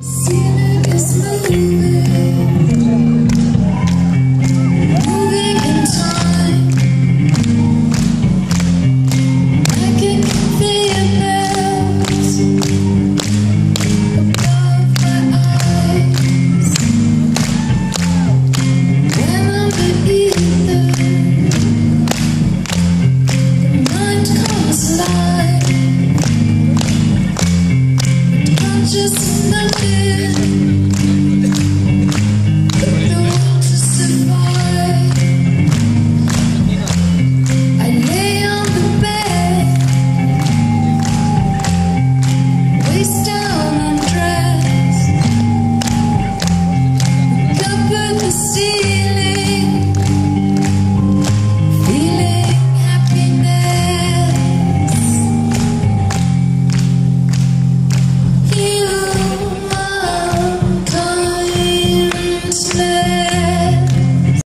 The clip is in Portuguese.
Ceiling Yeah.